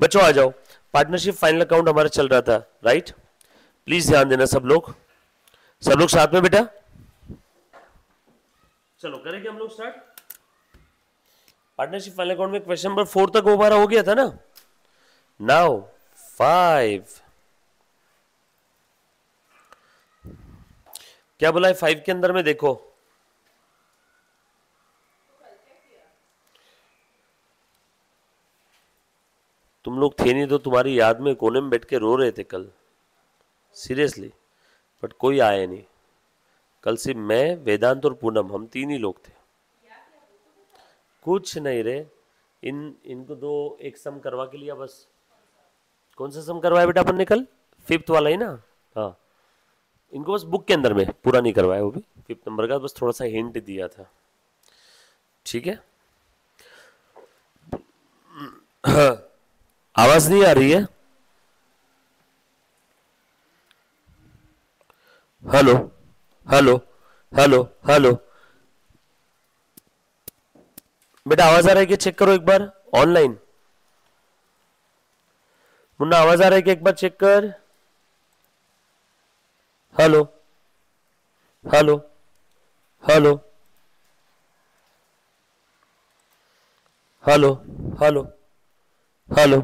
बच्चों, आ जाओ। Partnership final account हमारा चल रहा था राइट प्लीज़ ध्यान देना सब लोग। सब लोग साथ में बेटा? चलो, करेंगे हम लोग स्टार्ट पार्टनरशिप फाइनल अकाउंट में क्वेश्चन नंबर फोर तक हमारा हो गया था ना? नाउ फाइव क्या बोला है? फाइव के अंदर में देखो। लोग थे नहीं तो तुम्हारी याद में कोने में बैठ के रो रहे थे कल। सीरियसली बट कोई आया नहीं। कल से मैं, वेदांत और पूनम, हम तीन ही लोग थे। कुछ नहीं रे। इन, इनको दो एक सम करवा के लिया बस। कौन सा सम करवाया बेटा अपन ने कल? फिफ्थ वाला ही ना? हाँ। इनको बस बुक के अंदर में, पूरा नहीं करवाया वो भी। फिफ्थ नंबर का बस थोड़ा सा हिंट दिया था। ठीक है? हाँ। आवाज़ नहीं आ रही है? Hello hello hello hello. बेटा, आवाज़ आ रहा है कि चेक करो एक बार? ऑनलाइन मुन्ना, आवाज़ आ रहा है कि एक बार चेक कर? Hello hello hello. Hello hello hello.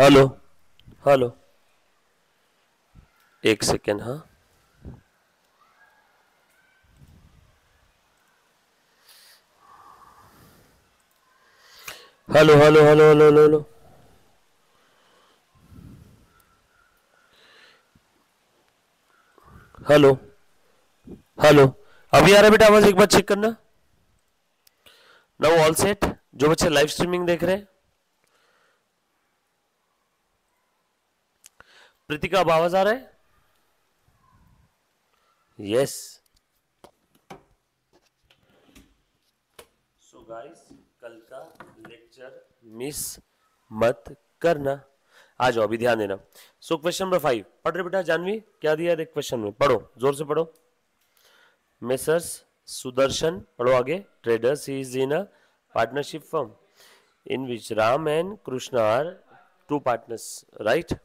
Hello hello. एक सेकेंड हाँ। Hello hello hello hello hello hello. Hello hello. अभी आ रहा बेटा आवाज़? एक बार चेक करना। नाउ ऑल सेट जो बच्चे लाइव स्ट्रीमिंग देख रहे हैं। प्रीतिका अब आवाज़ आ रहा है? यस सो गाइस कल का लेक्चर मिस मत करना। आ जाओ अभी ध्यान देना। सो क्वेश्चन नंबर फाइव पढ़ रहे बेटा जानवी? क्या दिया है क्वेश्चन में? पढ़ो, ज़ोर से पढ़ो। मेसर्स सुदर्शन, पढ़ो आगे। Traders is in a partnership firm in which Ram and Krishna are two partners right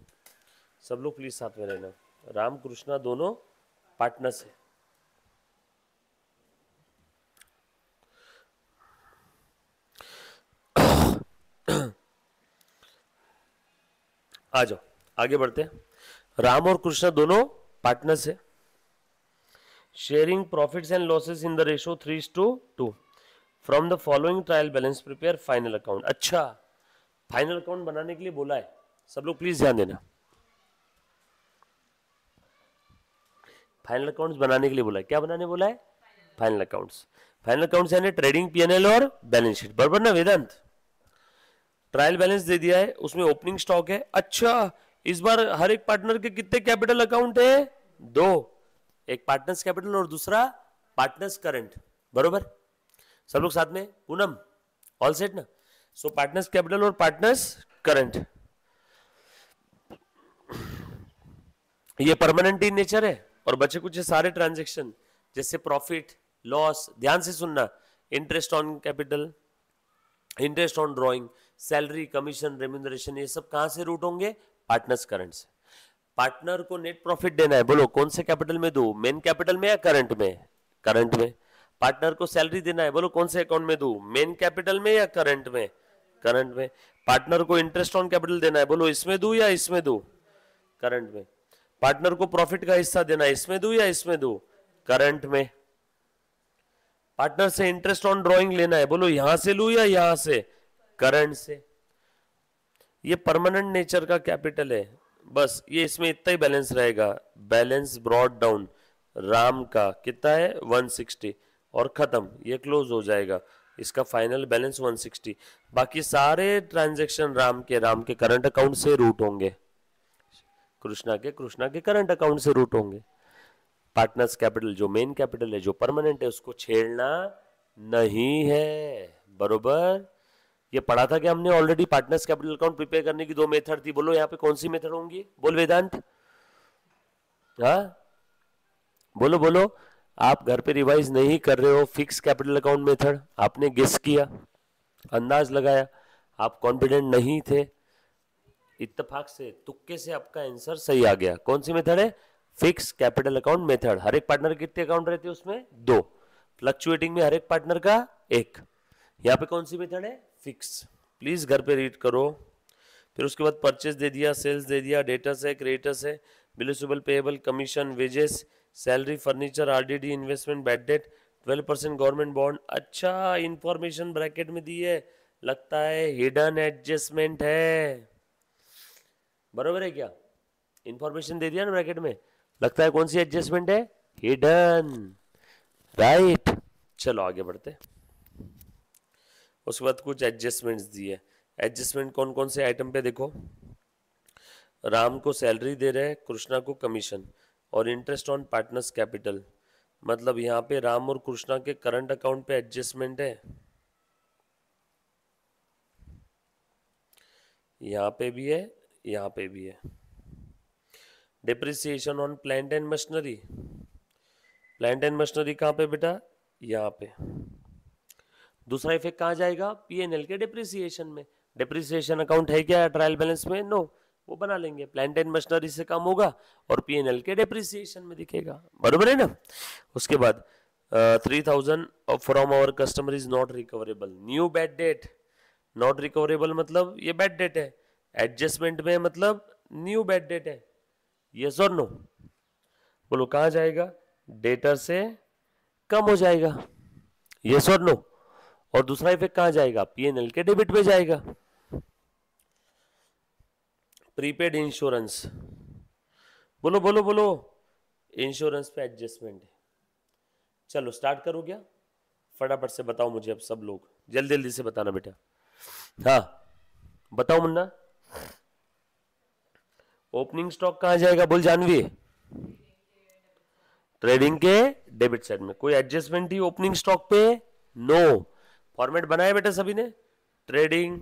सब लोग प्लीज़ साथ में रहना। राम कृष्णा दोनों पार्टनर्स है। आ जाओ, आगे बढ़ते हैं। राम और कृष्ण दोनों पार्टनर्स है। Sharing profits and losses in the ratio three two two from the following trial balance prepare final account अच्छा फाइनल अकाउंट बनाने के लिए बोला है। सब लोग प्लीज़ ध्यान देना। फाइनल अकाउंट्स बनाने के लिए बोला है। क्या बनाने बोला है? फाइनल अकाउंट्स फाइनल अकाउंट्स यानी ट्रेडिंग पीएनएल और बैलेंस शीट बराबर ना वेदांत? ट्रायल बैलेंस दे दिया है। उसमें ओपनिंग स्टॉक है। अच्छा इस बार हर एक पार्टनर के कितने कैपिटल अकाउंट है? दो। एक पार्टनर्स कैपिटल और दूसरा पार्टनर्स करंट बरोबर? सब लोग साथ में? पूनम ऑल सेट ना? सो पार्टनर्स कैपिटल और पार्टनर्स करंट ये परमानेंट इन नेचर है। और बच्चे कुछ सारे ट्रांजेक्शन, जैसे प्रॉफिट, लॉस, ध्यान से सुनना, interest on capital, interest on drawing, salary, commission, remuneration, ये सब कहाँ से रूट होंगे? पार्टनर्स करंट से। पार्टनर को नेट प्रॉफिट देना है, बोलो, कौन से कैपिटल में दू? मेन कैपिटल में या करंट में? करंट में। पार्टनर को सैलरी देना है, बोलो, कौन से अकाउंट में दू? मेन कैपिटल में या करंट में? करंट में। पार्टनर को इंटरेस्ट ऑन कैपिटल देना है, बोलो, इसमें दू या इसमें दू? करंट में। पार्टनर को प्रॉफिट का हिस्सा देना, इसमें दू या इसमें दू? करंट में। पार्टनर से इंटरेस्ट ऑन ड्रॉइंग लेना है, बोलो यहाँ से लू या यहाँ से? करंट से। ये परमानेंट नेचर का कैपिटल है। बस, ये इसमें इतना ही बैलेंस रहेगा। बैलेंस ब्रॉड डाउन, राम का। कितना है? 160 और खत्म, ये क्लोज हो जाएगा। इसका फाइनल बैलेंस 160 बाकी सारे ट्रांजैक्शन राम के राम के करंट अकाउंट से रूट होंगे। कृष्णा के कृष्णा के करंट अकाउंट से रूट होंगे। पार्टनर्स कैपिटल जो मेन कैपिटल है, जो परमानेंट है, उसको छेड़ना नहीं है। बरोबर? ये पढ़ा था कि हमने already partners capital account prepare करने की दो मेथड थी। बोलो, यहाँ पे कौन सी मेथड होंगी? बोल वेदांत। हाँ? बोलो बोलो। आप घर पे रिवाइज नहीं कर रहे हो फिक्स कैपिटल अकाउंट मेथड आपने गेस किया, अंदाज लगाया। आप कॉन्फिडेंट नहीं थे। इत्तेफाक से, तुक्के से आपका आंसर सही आ गया। कौन सी मेथड है? Fix capital account method. हर एक पार्टनर कितने अकाउंट रहते हैं उसमें? दो। फ्लक्चुएटिंग में हर एक पार्टनर का एक। यहाँ पे कौन सी मेथड है? फिक्स। प्लीज़ घर पे रीड करो। फिर उसके बाद परचेज दे दिया, सेल्स दे दिया डेटर्स है क्रेडिटर्स है bills receivable payable, commission, wages, salary, furniture, RDD, investment, bad debt, twelve percent government bond. अच्छा इंफॉर्मेशन ब्रैकेट में दी है। लगता है हिडन एडजस्टमेंट है। बरोबर है क्या? इंफॉर्मेशन दे दिया ना ब्रैकेट में? लगता है कौन सी एडजस्टमेंट है? हिडन राइट चलो आगे बढ़ते उसके बाद कुछ एडजस्टमेंट्स दिए एडजस्टमेंट कौन कौन से आइटम पे देखो? राम को सैलरी दे रहे हैं, कृष्णा को कमीशन और इंटरेस्ट ऑन पार्टनर्स कैपिटल मतलब यहाँ पे राम और कृष्णा के करंट अकाउंट पे एडजस्टमेंट है। यहाँ पे भी है यहाँ पे भी है। Depreciation on plant and machinery plant and machinery कहाँ पे बेटा? यहाँ पे। दूसरा इफ़ेक्ट कहाँ जाएगा? पीएनएल के डिप्रिसिएशन में। डिप्रिसिएशन अकाउंट है क्या ट्रायल बैलेंस में? नो वो बना लेंगे। प्लांट एंड मशीनरी से काम होगा और पीएनएल के डिप्रिसिएशन में दिखेगा। बरोबर है ना? उसके बाद three thousand from our customer is not recoverable new bad debt not recoverable मतलब ये बैड डेट है। एडजस्टमेंट में मतलब न्यू बैड डेट है। यस और नो बोलो, कहा जाएगा? डेटर से कम हो जाएगा। यस और नो और दूसरा इफ़ेक्ट कहा जाएगा? पीएनएल के डेबिट पे जाएगा। प्रीपेड इंश्योरेंस बोलो बोलो बोलो। इंश्योरेंस पे एडजस्टमेंट है। चलो स्टार्ट करो क्या? फटाफट से बताओ मुझे अब सब लोग। जल्दी जल्दी से बताना बेटा। हाँ बताओ मुन्ना। ओपनिंग स्टॉक कहा जाएगा बोल जानवी? ट्रेडिंग के डेबिट साइड में। कोई एडजस्टमेंट ही ओपनिंग स्टॉक पे? नो फॉर्मेट बनाया बेटा सभी ने? ट्रेडिंग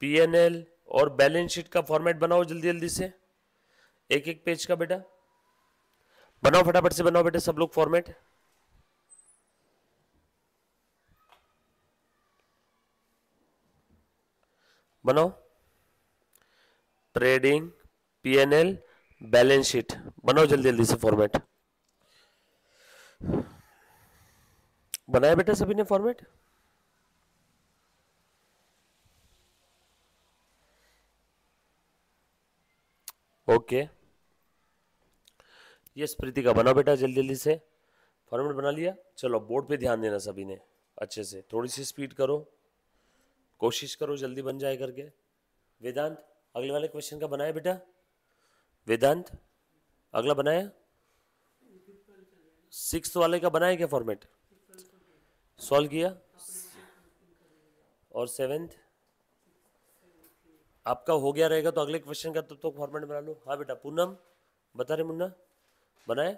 पीएनएल और बैलेंस शीट का फॉर्मेट बनाओ जल्दी जल्दी से। एक एक पेज का बेटा। बनाओ फटाफट से बनाओ बेटा सब लोग फॉर्मेट बनाओ। ट्रेडिंग पीएनएल बैलेंस शीट बनाओ जल्दी जल्दी से फॉर्मेट बनाया बेटा सभी ने फॉर्मेट ओके ये स्मृति का बनाओ बेटा जल्दी जल्दी से फॉर्मेट बना लिया चलो बोर्ड पे ध्यान देना सभी ने अच्छे से थोड़ी सी स्पीड करो कोशिश करो जल्दी बन जाए करके वेदांत अगले वाले क्वेश्चन का बनाया बेटा? वेदांत, अगला बनाया? सिक्स वाले का बनाया क्या फॉर्मेट सॉल्व किया? और सेवेंथ आपका हो गया रहेगा तो अगले क्वेश्चन का तब तो फॉर्मेट बना लो। हाँ बेटा, पूनम, बता रहे मुन्ना। बनाए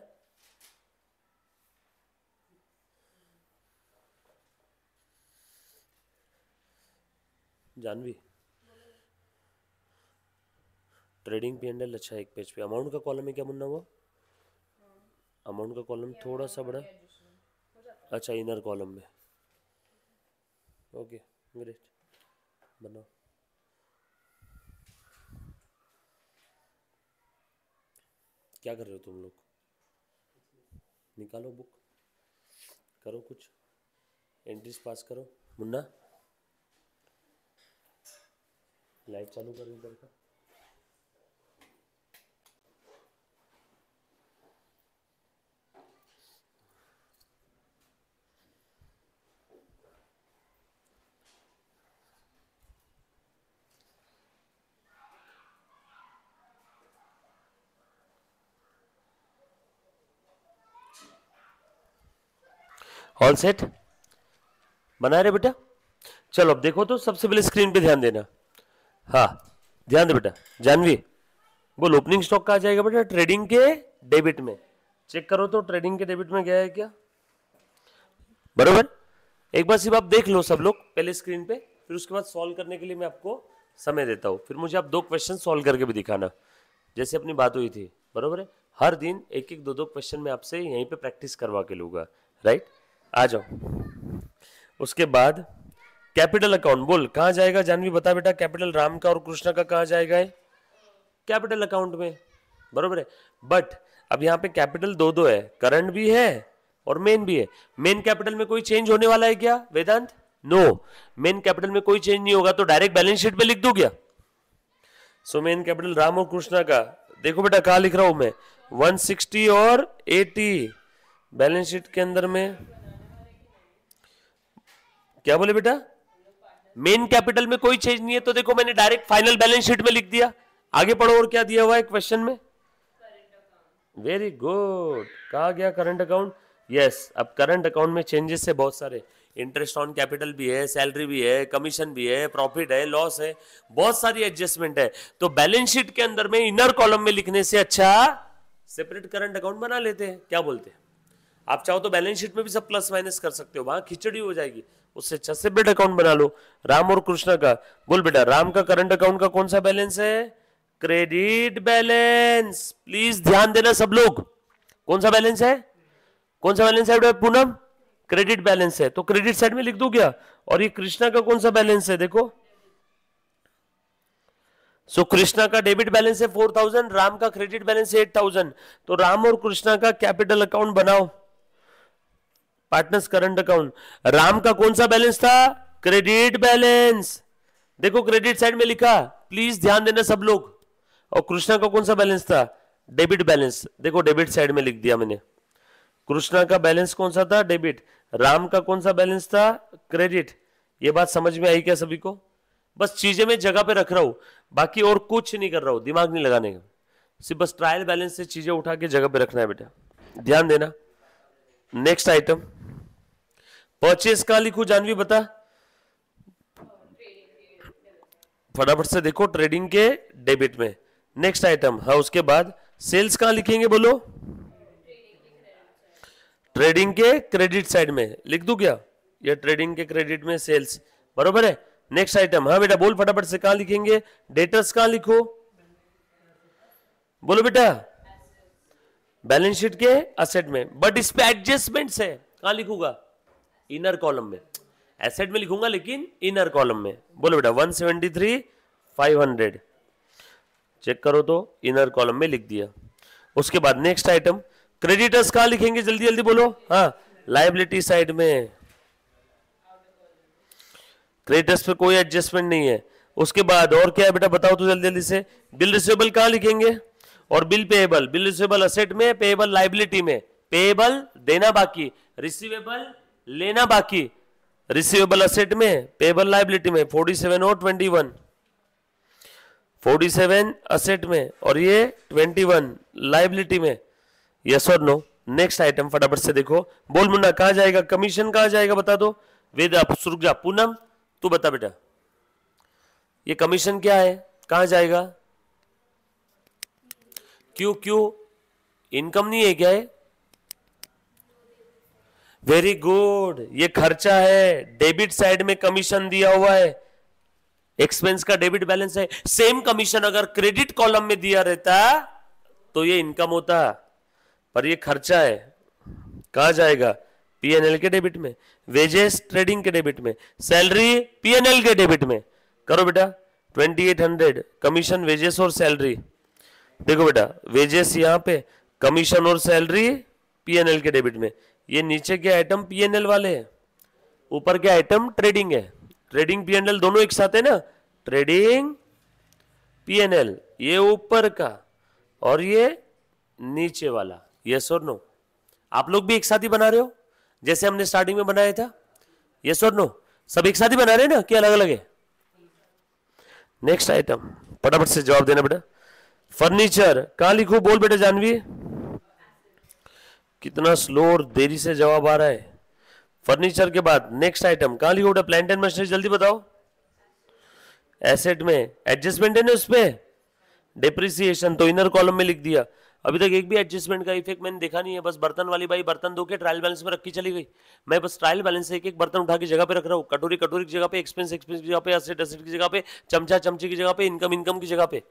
जानवी। ट्रेडिंग पी एंडल अच्छा एक पेज पे। अमाउंट का कॉलम है क्या मुन्ना वो अमाउंट का कॉलम थोड़ा सा बड़ा। अच्छा इनर कॉलम में। Okay great. बनाओ क्या कर रहे हो तुम लोग? निकालो बुक। करो कुछ। एंट्रीज पास करो। मुन्ना। लाइट चालू करो इधर का। ऑल सेट बना रहे बेटा? चलो, अब देखो तो सबसे पहले स्क्रीन पे ध्यान देना। हाँ ध्यान दे बेटा। जानवी, बोल ओपनिंग स्टॉक कहा जाएगा बेटा? ट्रेडिंग के डेबिट में। चेक करो तो ट्रेडिंग के डेबिट में गया है क्या? बरोबर? एक बार सिर्फ़ आप देख लो सब लोग, पहले स्क्रीन पे, फिर उसके बाद सॉल्व करने के लिए मैं आपको समय देता हूँ। फिर मुझे आप दो क्वेश्चन सॉल्व करके भी दिखाना। जैसे अपनी बात हुई थी, बरोबर है? हर दिन एक एक दो दो क्वेश्चन में आपसे यहीं पे प्रैक्टिस करवा के लूँगा राइट आ जाओ। उसके बाद कैपिटल अकाउंट, बोल, कहा जाएगा जानवी? बता बेटा, कैपिटल राम का और कृष्णा का कहा जाएगा कैपिटल अकाउंट में, बरोबर है। बट अब यहाँ पे कैपिटल दो दो है, करंट भी है और मेन भी है। मेन कैपिटल में कोई चेंज होने वाला है क्या, वेदांत? नो मेन कैपिटल में कोई चेंज नहीं होगा तो डायरेक्ट बैलेंस शीट पे लिख दो क्या? सो मेन कैपिटल राम और कृष्णा का, देखो बेटा, कहा लिख रहा हूँ मैं? 160 और 80 बैलेंस शीट के अंदर में क्या बोले बेटा? मेन कैपिटल में कोई चेंज नहीं है तो देखो मैंने डायरेक्ट फाइनल बैलेंस शीट में लिख दिया। आगे पढ़ो और क्या दिया हुआ है क्वेश्चन में? वेरी गुड कहा गया करंट अकाउंट यस अब करंट अकाउंट में चेंजेस है बहुत सारे। इंटरेस्ट ऑन कैपिटल भी है सैलरी भी है कमीशन भी है प्रॉफिट है लॉस है, बहुत सारी एडजस्टमेंट है। तो बैलेंस शीट के अंदर में इनर कॉलम में लिखने से अच्छा सेपरेट करंट अकाउंट बना लेते हैं। क्या बोलते हैं? आप चाहो तो बैलेंस शीट में भी सब प्लस माइनस कर सकते हो, वहाँ खिचड़ी हो जाएगी। उससे अच्छा सेपरेट अकाउंट बना लो। राम और कृष्णा का। बोल बेटा राम का करंट अकाउंट का कौन सा बैलेंस है? क्रेडिट बैलेंस प्लीज़ ध्यान देना सब लोग। कौन सा बैलेंस है? कौन सा बैलेंस है पूनम? क्रेडिट बैलेंस है। तो क्रेडिट साइड में लिख दू क्या? और ये कृष्णा का कौन सा बैलेंस है? देखो। सो so, कृष्णा का डेबिट बैलेंस है फोर थाउज़ेंड राम का क्रेडिट बैलेंस है एट थाउज़ेंड तो राम और कृष्णा का कैपिटल अकाउंट बनाओ। Partners current account. राम का कौन सा बैलेंस था? Credit balance. देखो क्रेडिट साइड में लिखा प्लीज़ ध्यान देना सब लोग। और कृष्णा का कौन सा बैलेंस था? Debit balance. देखो डेबिट साइड में लिख दिया मैंने। कृष्णा का बैलेंस कौन सा था? डेबिट। राम का कौन सा बैलेंस था? क्रेडिट। ये बात समझ में आई क्या सभी को? बस चीज़ें मैं जगह पे रख रहा हूँ। बाकी और कुछ नहीं कर रहा हूँ, दिमाग नहीं लगाने का। सिर्फ़ बस ट्रायल बैलेंस से चीज़ें उठा के जगह पे रखना है बेटा। ध्यान देना। नेक्स्ट आइटम परचेस कहा लिखू, जानवी बता। फटाफट से देखो ट्रेडिंग के डेबिट में। नेक्स्ट आइटम हाँ उसके बाद सेल्स कहाँ लिखेंगे बोलो? ट्रेडिंग के क्रेडिट साइड में। लिख दू क्या? ये ट्रेडिंग के क्रेडिट में सेल्स बरोबर है? नेक्स्ट आइटम हाँ बेटा, बोल फटाफट से कहा लिखेंगे? डेटर्स कहाँ लिखो? बोलो बेटा। बैलेंस शीट के असेट में। बट इस पे एडजस्टमेंट है। कहा लिखूँगा? इनर कॉलम में। एसेट में लिखूँगा, लेकिन इनर कॉलम में। बोलो बेटा 173 500 चेक करो तो इनर कॉलम में लिख दिया। उसके बाद नेक्स्ट आइटम क्रेडिटर्स कहा लिखेंगे? जल्दी जल्दी बोलो। हाँ लाइबिलिटी साइड में। क्रेडिटर्स पे कोई एडजस्टमेंट नहीं है। उसके बाद और क्या है बेटा, बताओ तो जल्दी जल्दी से। बिल रिसीवेबल कहा लिखेंगे? और bill payable bill receivable asset में पेएबल लाइबिलिटी में। पेएबल देना बाकी। रिसीवेबल लेना बाकी। रिसीवेबल असेट में पेबल लाइबिलिटी में 47 और 21 47 असेट में और ये 21 लाइबिलिटी में। यस और नो नेक्स्ट आइटम फटाफट से देखो। बोल मुन्ना, कहा जाएगा? कमीशन कहा जाएगा बता दो। वेद सुरुक जा। पूनम, तू बता बेटा। ये कमीशन क्या है? कहा जाएगा? क्यों क्यों? इनकम नहीं है क्या है वेरी गुड ये खर्चा है। डेबिट साइड में कमीशन दिया हुआ है। एक्सपेंस का डेबिट बैलेंस है। सेम कमीशन अगर क्रेडिट कॉलम में दिया रहता तो ये इनकम होता। पर ये खर्चा है। कहा जाएगा? पीएनएल के डेबिट में। वेजेस ट्रेडिंग के डेबिट में। सैलरी पीएनएल के डेबिट में। करो बेटा। 2800 कमीशन वेजेस और सैलरी देखो बेटा वेजेस यहाँ पे। कमीशन और सैलरी पीएनएल के डेबिट में। ये नीचे के आइटम पीएनएल वाले हैं। ऊपर के आइटम ट्रेडिंग है। ट्रेडिंग पीएनएल दोनों एक साथ है ना? ट्रेडिंग पीएनएल ये ऊपर का और ये नीचे वाला। यस और नो आप लोग भी एक साथ ही बना रहे हो? जैसे हमने स्टार्टिंग में बनाया था। यस और नो सब एक साथ ही बना रहे हैं ना? क्या अलग अलग है? नेक्स्ट आइटम फटाफट से जवाब देना बेटा। फर्नीचर कहा लिखो बोल बेटा, जानवी। कितना स्लो और देरी से जवाब आ रहा है। फर्नीचर के बाद नेक्स्ट आइटम कहा लिखो प्लांट एंड मशीनरी जल्दी बताओ। एसेट में एडजस्टमेंट है ना उस पर डिप्रिसिएशन तो इनर कॉलम में लिख दिया। अभी तक एक भी एडजस्टमेंट का इफ़ेक्ट मैंने देखा नहीं है, बस बर्तन वाली भाई बर्तन दो के ट्रायल बैलेंस में रखी चली गई। मैं बस ट्रायल बैलेंस एक एक बर्तन उठा की जगह पे रख रहा हूँ। कटोरी कटोरी की जगह पे एक्सपेंस एक्सपेंस की जगह पे असेट असेट की जगह पे, चमचा, चमची की जगह पे इनकम इनकम की जगह पे।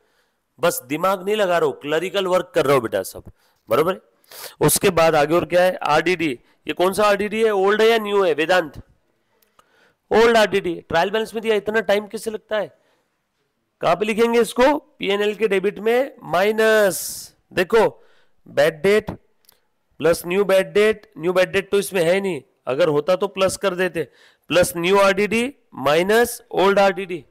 बस दिमाग नहीं लगा रहा हूँ क्लरिकल वर्क कर रहा हूँ बेटा सब। बरोबर है? उसके बाद आगे और क्या है? आरडीडी ये कौन सा आरडीडी है? ओल्ड है या न्यू है? Vedant. Old RDD trial balance में दिया, इतना टाइम किससे लगता है? कहाँ पे लिखेंगे इसको? पीएनएल के डेबिट में माइनस देखो bad debt plus new bad debt new bad debt तो इसमें है नहीं। अगर होता तो प्लस कर देते। Plus new RDD minus old RDD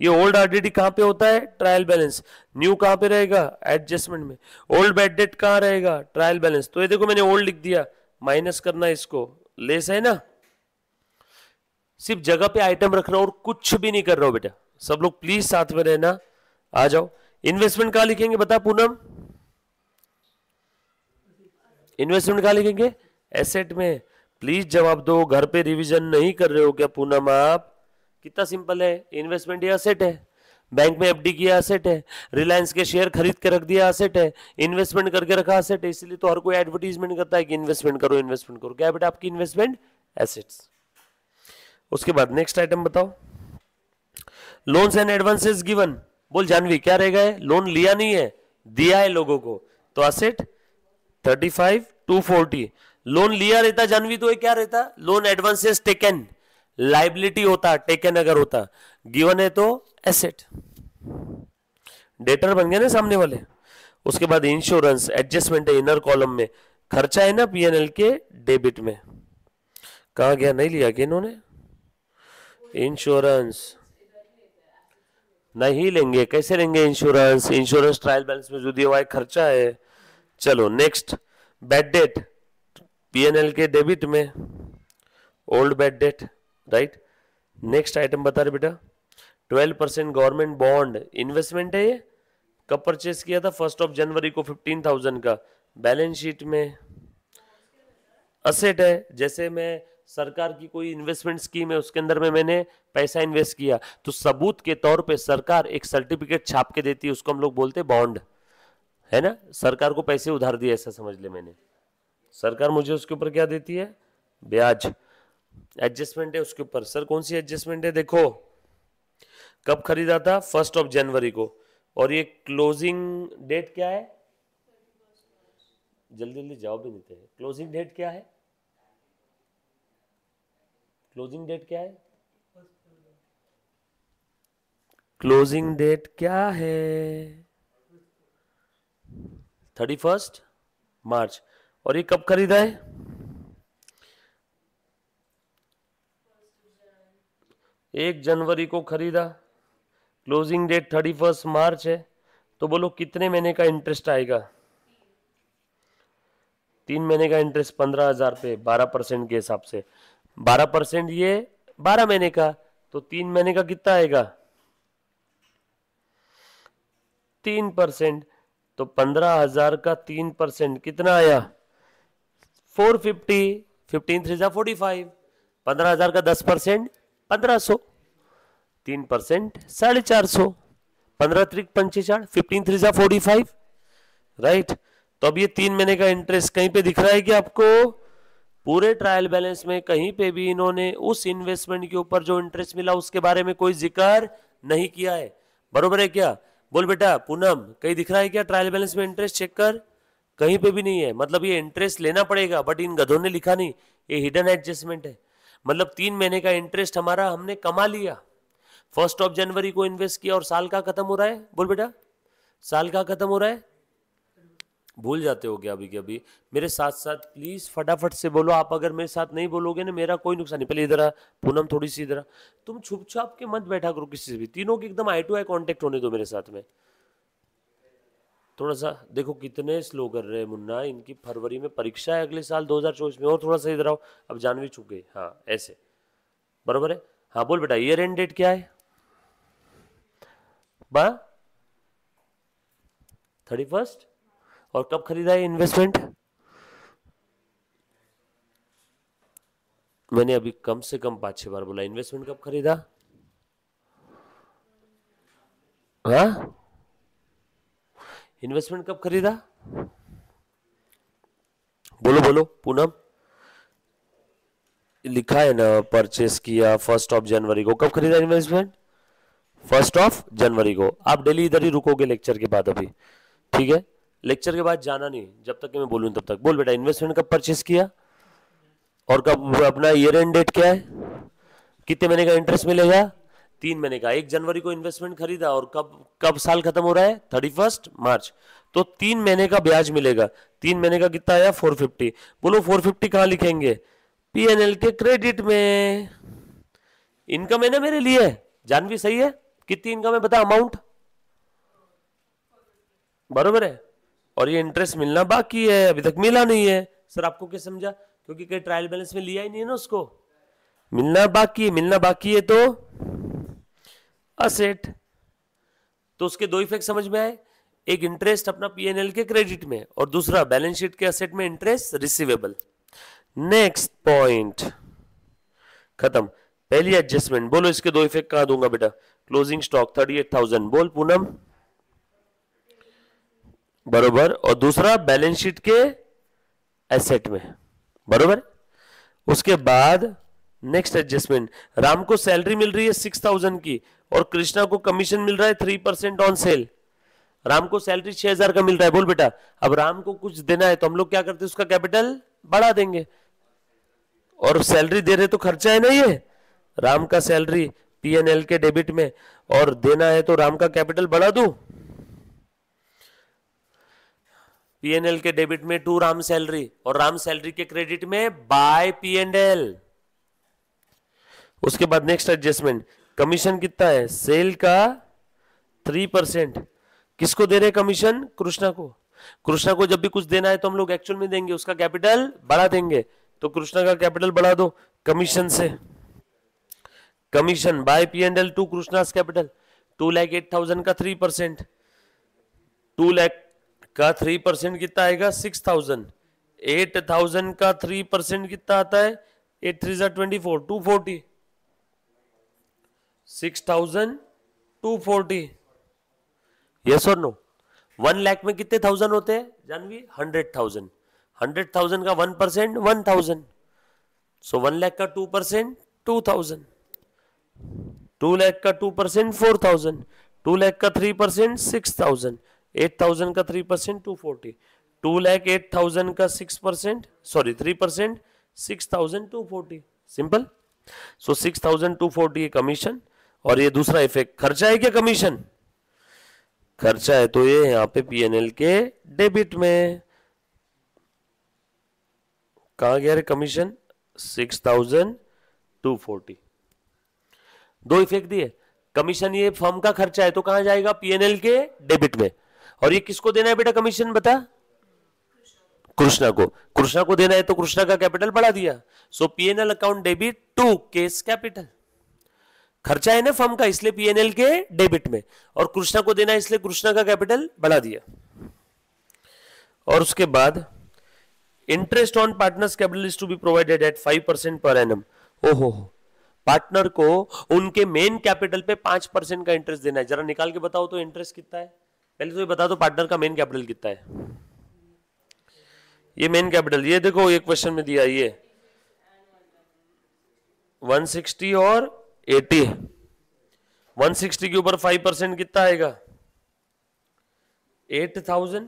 ये ओल्ड आरडीडी कहाँ पे होता है? ट्रायल बैलेंस न्यू कहाँ पे रहेगा? एडजस्टमेंट में. ओल्ड बैड डेट कहाँ रहेगा? ट्रायल बैलेंस तो ये देखो मैंने ओल्ड लिख दिया. माइनस करना इसको. लेस है ना? सिर्फ़ जगह पे आइटम रख रहा हूँ और कुछ भी नहीं कर रहा हूँ बेटा. सब लोग प्लीज़ साथ में रहना. आ जाओ. इन्वेस्टमेंट कहा लिखेंगे बता पूनम? इन्वेस्टमेंट कहा लिखेंगे? एसेट में. प्लीज़ जवाब दो. घर पे रिवीजन नहीं कर रहे हो क्या पूनम आप? कितना सिंपल है इन्वेस्टमेंट ये असेट है। बैंक में एफडी किया असेट है रिलायंस के शेयर खरीद के रख दिया असेट है इन्वेस्टमेंट करके रखा असेट है, इसलिए तो हर कोई एडवर्टीजमेंट करता है कि इन्वेस्टमेंट करो इन्वेस्टमेंट करो। क्या बेटा आपकी इन्वेस्टमेंट एसेट्स उसके बाद नेक्स्ट आइटम बताओ। लोन्स एंड एडवांसेस गिवन बोल जानवी क्या रहेगा लोन लिया नहीं है, दिया है लोगों को। तो असेट 35 टू 40 लोन लिया रहता जानवी तो क्या रहता? लोन एडवांसेस टेकन लाइबिलिटी होता टेकन अगर होता गिवन है तो एसेट डेटर बन गया ना सामने वाले. उसके बाद इंश्योरेंस एडजस्टमेंट है इनर कॉलम में. खर्चा है ना पीएनएल के डेबिट में. कहा गया? नहीं लिया कि इन्होंने? इंश्योरेंस नहीं लेंगे. कैसे लेंगे इंश्योरेंस इंश्योरेंस ट्रायल बैलेंस में जो दिया हुआ है, खर्चा है. चलो नेक्स्ट बेड डेट पीएनएल के डेबिट में. Old bad debt right next item बता रहे बेटा twelve percent government bond investment है ये? कब परचेस किया था? फ़र्स्ट ऑफ़ जनवरी को फिफ्टीन थाउज़ेंड का। बैलेंस शीट में असेट है। जैसे मैं सरकार की कोई इन्वेस्टमेंट स्कीम है, उसके अंदर में मैंने पैसा इन्वेस्ट किया। तो सबूत के तौर पे सरकार एक सर्टिफिकेट छाप के देती है, उसको हम लोग बोलते हैं बॉन्ड है ना? सरकार को पैसे उधार दिए, ऐसा समझ ले मैंने। सरकार मुझे उसके ऊपर क्या देती है? ब्याज। एडजस्टमेंट है उसके ऊपर। सर, कौन सी एडजस्टमेंट है? देखो, कब खरीदा था? फ़र्स्ट ऑफ़ जनवरी को। और ये क्लोजिंग डेट क्या है? जल्दी जल्दी जवाब भी नहीं थे क्लोजिंग डेट क्या है? क्लोजिंग डेट क्या है? क्लोजिंग डेट क्या है? Thirty first March. और ये कब खरीदा है? एक जनवरी को खरीदा। Closing date thirty first March है। तो बोलो, कितने महीने का इंटरेस्ट आएगा? तीन महीने का इंटरेस्ट पंद्रह हज़ार पे, बारह परसेंट के हिसाब से। बारह परसेंट ये बारह महीने का तो तीन महीने का कितना आएगा? तीन परसेंट तो पंद्रह हज़ार का तीन परसेंट कितना आया? फोर फिफ्टी, फिफ्टीन थ्री जा फोर्टी फाइव। पंद्रह हज़ार का दस परसेंट पंद्रह सौ, तीन परसेंट साढ़े चार सौ, पंद्रह त्रिक पंचे फिफ्टीन थ्री जा फोर्टी फाइव राइट तो अब ये तीन महीने का इंटरेस्ट कहीं पे दिख रहा है कि आपको पूरे ट्रायल बैलेंस में कहीं पे भी इन्होंने उस इन्वेस्टमेंट के ऊपर जो इंटरेस्ट मिला उसके बारे में कोई ज़िक्र नहीं किया है। बरोबर है क्या? बोल बेटा, पूनम, कहीं दिख रहा है क्या ट्रायल बैलेंस में इंटरेस्ट चेक कर? कहीं पे भी नहीं है। मतलब ये इंटरेस्ट लेना पड़ेगा बट इन गधों ने लिखा नहीं। ये हिडन एडजस्टमेंट है। मतलब तीन महीने का इंटरेस्ट हमारा हमने कमा लिया। फ़र्स्ट ऑफ़ जनवरी को इन्वेस्ट किया और साल का खत्म हो रहा है? बोल बेटा। साल का खत्म हो रहा है? भूल जाते हो क्या अभी के अभी। मेरे साथ साथ प्लीज़ फटाफट से बोलो। आप अगर मेरे साथ नहीं बोलोगे ना, मेरा कोई नुकसान नहीं। पहले इधर आ, पूनम थोड़ी सी इधर तुम छुप छाप के मत बैठा करो किसी से भी। तीनों के एकदम आई टू आई कॉन्टेक्ट होने दो मेरे साथ में। थोड़ा सा देखो कितने स्लो कर रहे हैं मुन्ना, इनकी फरवरी में परीक्षा है अगले साल 2024 में, और थोड़ा सा इधर आओ, अब जानवी चुके हाँ ऐसे। बरोबर है? हाँ बोल बेटा ईयर एंड डेट क्या है? बा? थर्टी फ़र्स्ट और कब खरीदा है इन्वेस्टमेंट मैंने अभी कम से कम पाँच छह बार बोला इन्वेस्टमेंट कब खरीदा? हाँ? इन्वेस्टमेंट कब खरीदा? बोलो बोलो, पूनम। लिखा है ना परचेस किया फ़र्स्ट ऑफ़ जनवरी को। कब खरीदा इन्वेस्टमेंट फ़र्स्ट ऑफ़ जनवरी को। आप डेली इधर ही रुकोगे लेक्चर के बाद अभी। ठीक है? लेक्चर के बाद जाना नहीं। जब तक कि मैं बोलूँ तब तक। बोल बेटा इन्वेस्टमेंट कब परचेस किया? और कब अपना ईयर एंड डेट क्या है? कितने महीने का इंटरेस्ट मिलेगा? तीन महीने का, एक जनवरी को इन्वेस्टमेंट खरीदा और कब कब साल खत्म हो रहा है? Thirty first March. तो तीन महीने का ब्याज मिलेगा। तीन महीने का कितना आया? फोर फिफ्टी बोलो फोर फिफ्टी कहाँ लिखेंगे? पीएनएल के क्रेडिट में। इनकम है ना मेरे लिए? जानवी, सही है? कितनी इनकम है बता? अमाउंट बरोबर है। और ये इंटरेस्ट मिलना बाकी है। अभी तक मिला नहीं है। सर, आपको क्या समझा? क्योंकि कहीं ट्रायल बैलेंस में लिया ही नहीं है ना उसको। मिलना बाकी है, मिलना बाकी है तो? असेट तो उसके दो इफ़ेक्ट समझ में आए? एक इंटरेस्ट अपना पीएनएल के क्रेडिट में, और दूसरा बैलेंस शीट के असेट में इंटरेस्ट रिसीवेबल नेक्स्ट पॉइंट खत्म. पहली एडजस्टमेंट बोलो इसके दो इफ़ेक्ट कहा दूँगा बेटा? Closing stock thirty eight thousand बोल पूनम। बरोबर. और दूसरा बैलेंस शीट के एसेट में. बरोबर? उसके बाद नेक्स्ट एडजस्टमेंट राम को सैलरी मिल रही है सिक्स थाउज़ेंड की और कृष्णा को कमीशन मिल रहा है three percent on sale Ram को सैलरी छह हज़ार का मिल रहा है। बोल बेटा, अब राम को कुछ देना है तो हम लोग क्या करते हैं? उसका कैपिटल बढ़ा देंगे। और सैलरी दे रहे तो खर्चा है ना ये? राम का सैलरी पीएनएल के डेबिट में और देना है तो राम का कैपिटल बढ़ा दू? पीएनएल के डेबिट में टू राम सैलरी और राम सैलरी के क्रेडिट में बाय पीएनएल उसके बाद नेक्स्ट एडजस्टमेंट कमीशन कितना है? सेल का थ्री परसेंट किसको दे रहे कमीशन कृष्णा को। कृष्णा को जब भी कुछ देना है तो हम लोग एक्चुअल में देंगे, उसका कैपिटल बढ़ा देंगे। तो कृष्णा का कैपिटल बढ़ा दो कमीशन से। Commission by P and L to Krishna's capital two lakh eight thousand का थ्री परसेंट टू लैख का थ्री परसेंट कितना आएगा? सिक्स थाउज़ेंड एट थाउज़ेंड का थ्री परसेंट कितना आता है? Eight three twenty four two forty six thousand two forty. Yes और no one lakh में कितने थाउज़ेंड होते हैं? Janhvi hundred thousand hundred thousand का one percent one thousand so one lakh का two percent two thousand two lakh का two percent four thousand two lakh का three percent six thousand eight thousand का three percent two forty two lakh eight thousand का six percent sorry three percent six thousand two forty simple so six thousand two forty commission और ये दूसरा effect, खर्चा है क्या commission? खर्चा है तो ये यहाँ पे पीएनएल के डेबिट में। कहा गया रे commission? Six thousand two forty. दो इफ़ेक्ट दिए। कमीशन ये फर्म का खर्चा है तो कहाँ जाएगा? पीएनएल के डेबिट में। और ये किसको देना है बेटा कमीशन, बता? कृष्णा को। कृष्णा को देना है तो कृष्णा का कैपिटल बढ़ा दिया। So PNL account debit to case capital खर्चा है ना फर्म का, इसलिए पीएनएल के डेबिट में। और कृष्णा को देना इसलिए कृष्णा का कैपिटल बढ़ा दिया। और उसके बाद interest on partners capital is to be provided at five percent per annum ओहो पार्टनर को उनके मेन कैपिटल पे पाँच परसेंट का इंटरेस्ट देना है। जरा निकाल के बताओ तो इंटरेस्ट कितना है। पहले तो ये बता दो पार्टनर का मेन कैपिटल कितना है। ये मेन कैपिटल ये देखो ये क्वेश्चन में दिया, ये। 160 और 80 160 के ऊपर 5 परसेंट कितना आएगा? 8000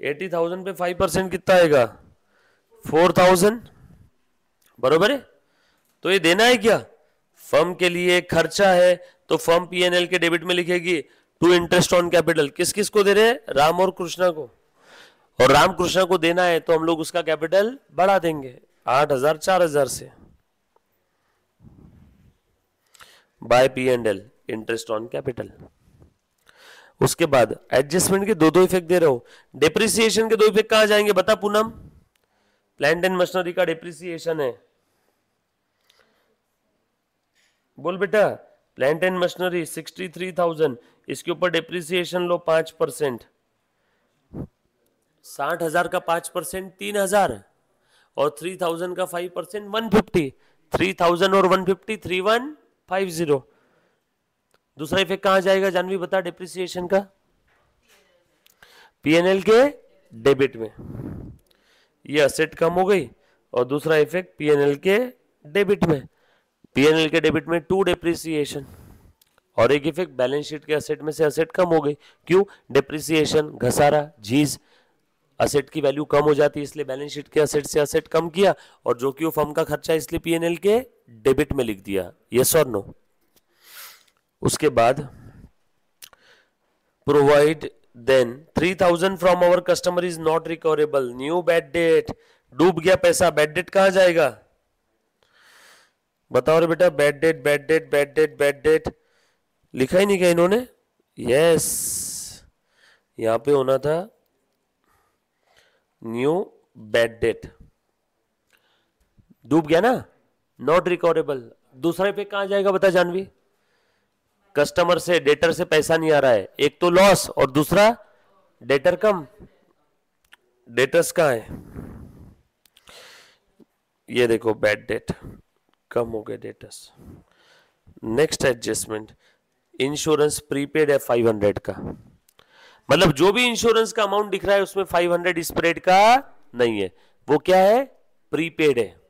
80,000 पे 5 परसेंट कितना आएगा? 4000 बरोबर है? तो ये देना है क्या? फर्म के लिए खर्चा है तो फर्म पीएनएल के डेबिट में लिखेगी टू इंटरेस्ट ऑन कैपिटल किस किस को दे रहे हैं? राम और कृष्णा को। और राम कृष्णा को देना है तो हम लोग उसका कैपिटल बढ़ा देंगे आठ हज़ार चार हज़ार से। By P and L interest on capital उसके बाद एडजस्टमेंट के दो दो इफ़ेक्ट दे रहे हो। डिप्रिसिएशन के दो इफ़ेक्ट कहा जाएँगे बता पूनम? प्लांट एंड मशीनरी का डिप्रिसिएशन है। बोल बेटा plant and machinery sixty three thousand इसके ऊपर डिप्रिसिएशन लो पाँच परसेंट। साठ हज़ार का पाँच परसेंट, तीन हज़ार। और थ्री थाउज़ेंड का five percent one fifty three thousand और one fifty three one five zero दूसरा इफ़ेक्ट कहाँ जाएगा? जानवी बता डिप्रिसिएशन का? पीएनएल के डेबिट में। ये असेट कम हो गई और दूसरा इफ़ेक्ट पीएनएल के डेबिट में। पीएनएल के डेबिट में टू डिप्रिसिएशन और एक इफ़ेक्ट बैलेंस शीट के असेट में से असेट कम हो गई। क्यों? डिप्रिसिएशन घसारा झीज असेट की वैल्यू कम हो जाती है, इसलिए बैलेंस शीट के असेट से असेट कम किया और जो कि वो फर्म का खर्चा इसलिए पीएनएल के डेबिट में लिख दिया। यस और नो उसके बाद provide then three thousand from our customer is not recoverable new bad debt डूब गया पैसा बैड डेट कहाँ जाएगा? बताओ रे बेटा bad debt bad debt bad debt bad debt लिखा ही नहीं क्या इन्होंने? Yes yes. यहाँ पे होना था न्यू बैड डेट। डूब गया ना? नॉट रिकवरेबल दूसरे पे कहा जाएगा बता जानवी? कस्टमर से डेटर से पैसा नहीं आ रहा है। एक तो लॉस और दूसरा डेटर कम। डेटर्स कहा है? ये देखो बैड डेट कम हो गए debtors next adjustment insurance prepaid है 500 का। मतलब जो भी इंश्योरेंस का अमाउंट दिख रहा है, उसमें 500 स्प्रेड का नहीं है। वो क्या है? प्रीपेड है।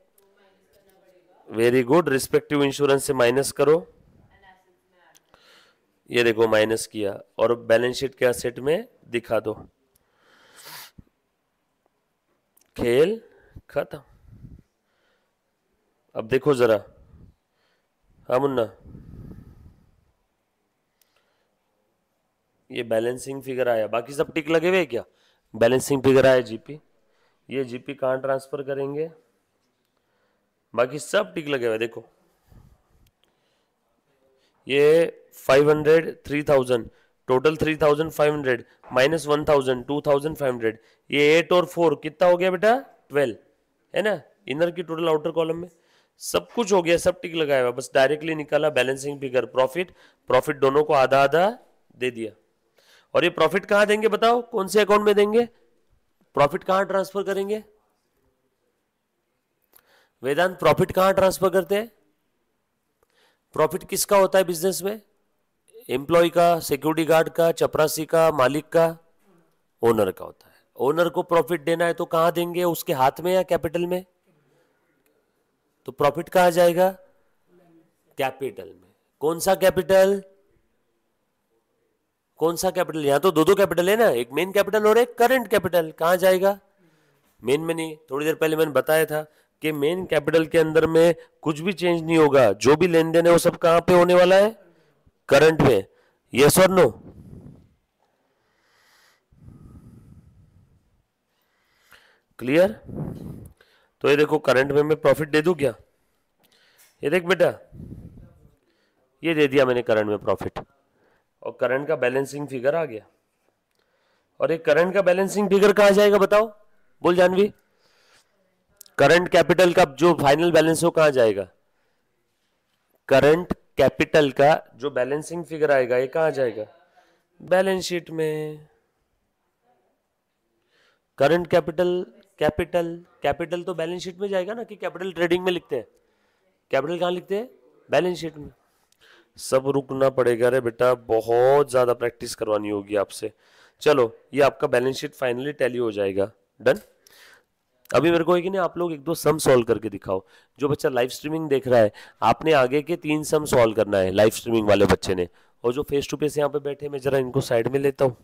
वेरी गुड रिस्पेक्टिव इंश्योरेंस से माइनस करो। ये देखो माइनस किया। और बैलेंस शीट के असेट में? दिखा दो। खेल खत्म। अब देखो जरा। हाँ मुन्ना। ये बैलेंसिंग फिगर आया। बाकी सब टिक लगे हुए क्या? बैलेंसिंग फिगर आया जीपी ये जीपी कहाँ ट्रांसफ़र करेंगे? बाकी सब टिक लगे हुए, देखो। ये 500 3000 टोटल 3500 माइनस 1000 2500 ये एट और फोर कितना हो गया बेटा? 12 है ना? इनर की टोटल आउटर कॉलम में। सब कुछ हो गया, सब टिक लगाया हुआ। बस डायरेक्टली निकाला बैलेंसिंग फिगर प्रॉफिट प्रॉफिट दोनों को आधा आधा दे दिया। और ये प्रॉफिट कहाँ देंगे बताओ? कौन से अकाउंट में देंगे? प्रॉफिट कहाँ ट्रांसफ़र करेंगे? वेदांत प्रॉफिट कहाँ ट्रांसफ़र करते हैं? प्रॉफिट किसका होता है बिज़नेस में? एम्प्लॉय का सिक्योरिटी गार्ड का, चपरासी का, मालिक का ओनर का होता है। ओनर को प्रॉफिट देना है तो कहाँ देंगे? उसके हाथ में या कैपिटल में? तो प्रॉफिट कहा जाएगा? कैपिटल में। कौन सा कैपिटल कौन सा कैपिटल? यहाँ तो दो दो कैपिटल है ना, एक मेन कैपिटल और एक करंट कैपिटल कहाँ जाएगा? मेन में नहीं, थोड़ी देर पहले मैंने बताया था कि मेन कैपिटल के अंदर में कुछ भी चेंज नहीं होगा। जो भी लेन देन है वो सब कहाँ पे होने वाला है? करंट में। यस और नो क्लियर तो ये देखो करंट में मैं प्रॉफिट दे दूँ क्या? ये देख बेटा। ये दे दिया मैंने करंट में प्रॉफिट और करंट का बैलेंसिंग फिगर आ गया। और एक करंट का बैलेंसिंग फिगर कहा जाएगा बताओ? बोल जानवी। करंट कैपिटल का जो फाइनल बैलेंस हो कहा जाएगा? करंट कैपिटल का जो बैलेंसिंग फिगर आएगा, ये कहा जाएगा? बैलेंस शीट में। करंट कैपिटल कैपिटल कैपिटल तो बैलेंस शीट में जाएगा ना कि कैपिटल ट्रेडिंग में लिखते हैं? कैपिटल कहाँ लिखते हैं? बैलेंस शीट में। सब रुकना पड़ेगा। अरे बेटा, बहुत ज़्यादा प्रैक्टिस करवानी होगी आपसे। चलो, ये आपका बैलेंस शीट फाइनली टैली हो जाएगा। डन अभी मेरे को है कि नहीं, आप लोग एक दो सम सॉल्व करके दिखाओ। जो बच्चा लाइव स्ट्रीमिंग देख रहा है, आपने आगे के तीन सम सॉल्व करना है लाइव स्ट्रीमिंग वाले बच्चे ने। और जो फेस टू फेस यहाँ पे बैठे मैं जरा इनको साइड में लेता हूँ।